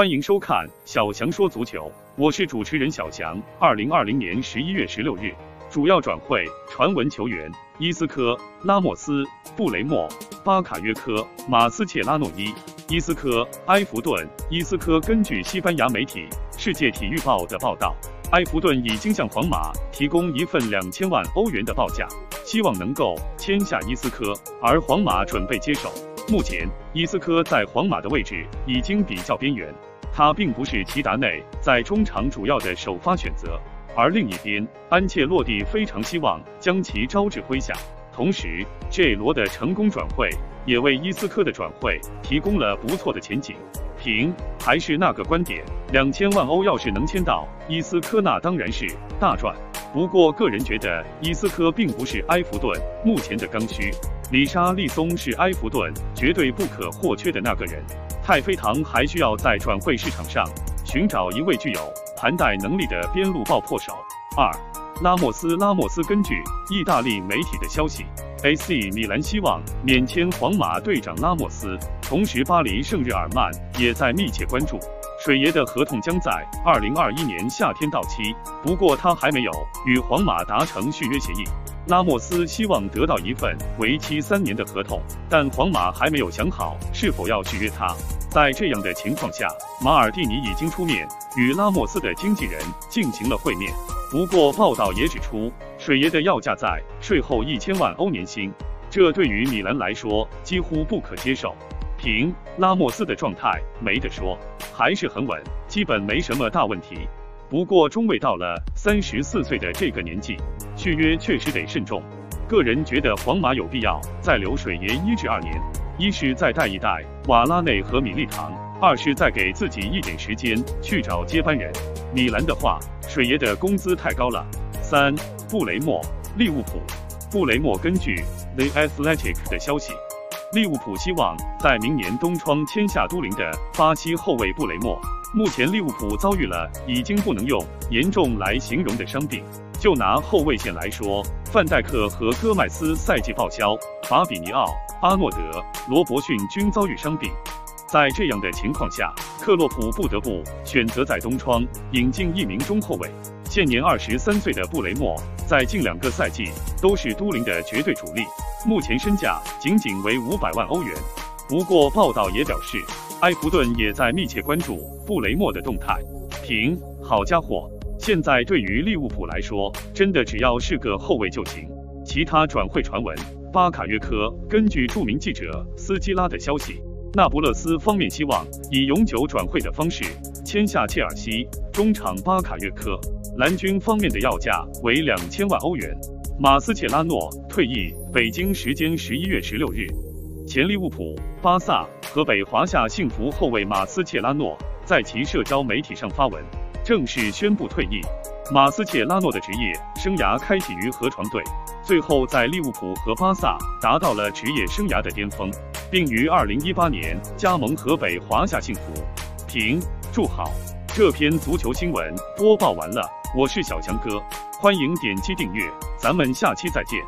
欢迎收看小翔说足球，我是主持人小翔。二零二零年十一月十六日，主要转会传闻球员伊斯科、拉莫斯、布雷默、巴卡约科、马斯切拉诺伊、伊斯科、埃弗顿。伊斯科根据西班牙媒体《世界体育报》的报道，埃弗顿已经向皇马提供一份两千万欧元的报价，希望能够签下伊斯科，而皇马准备接手。目前，伊斯科在皇马的位置已经比较边缘，他并不是齐达内在中场主要的首发选择。而另一边，安切洛蒂非常希望将其招至麾下。同时，J 罗的成功转会也为伊斯科的转会提供了不错的前景。平还是那个观点，两千万欧要是能签到伊斯科，那当然是大赚。不过，个人觉得伊斯科并不是埃弗顿目前的刚需。里沙利松是埃弗顿绝对不可或缺的那个人。太妃糖还需要在转会市场上寻找一位具有盘带能力的边路爆破手。二，拉莫斯。拉莫斯根据意大利媒体的消息，AC 米兰希望免签皇马队长拉莫斯，同时巴黎圣日耳曼也在密切关注。水爷的合同将在二零二一年夏天到期，不过他还没有与皇马达成续约协议。拉莫斯希望得到一份为期三年的合同，但皇马还没有想好是否要续约他。在这样的情况下，马尔蒂尼已经出面与拉莫斯的经纪人进行了会面。不过，报道也指出，水爷的要价在税后一千万欧年薪，这对于米兰来说几乎不可接受。凭拉莫斯的状态没得说，还是很稳，基本没什么大问题。不过，中卫到了三十四岁的这个年纪，续约确实得慎重。个人觉得皇马有必要再留水爷一至二年，一是再带一带瓦拉内和米利唐，二是再给自己一点时间去找接班人。米兰的话，水爷的工资太高了。三，布雷默，利物浦。布雷默根据 The Athletic 的消息，利物浦希望在明年冬窗签下都灵的巴西后卫布雷默。目前利物浦遭遇了已经不能用严重来形容的伤病。就拿后卫线来说，范戴克和戈麦斯赛季报销，法比尼奥、阿诺德、罗伯逊均遭遇伤病。在这样的情况下，克洛普不得不选择在冬窗引进一名中后卫。现年二十三岁的布雷默，在近两个赛季都是都灵的绝对主力，目前身价仅仅为五百万欧元。不过报道也表示。埃弗顿也在密切关注布雷默的动态。停，好家伙，现在对于利物浦来说，真的只要是个后卫就行。其他转会传闻，巴卡约科。根据著名记者斯基拉的消息，那不勒斯方面希望以永久转会的方式签下切尔西中场巴卡约科。蓝军方面的要价为两千万欧元。马斯切拉诺退役，北京时间十一月十六日。前利物浦、巴萨河北华夏幸福后卫马斯切拉诺在其社交媒体上发文，正式宣布退役。马斯切拉诺的职业生涯开启于河床队，最后在利物浦和巴萨达到了职业生涯的巅峰，并于二零一八年加盟河北华夏幸福。停祝好，这篇足球新闻播报完了，我是小强哥，欢迎点击订阅，咱们下期再见。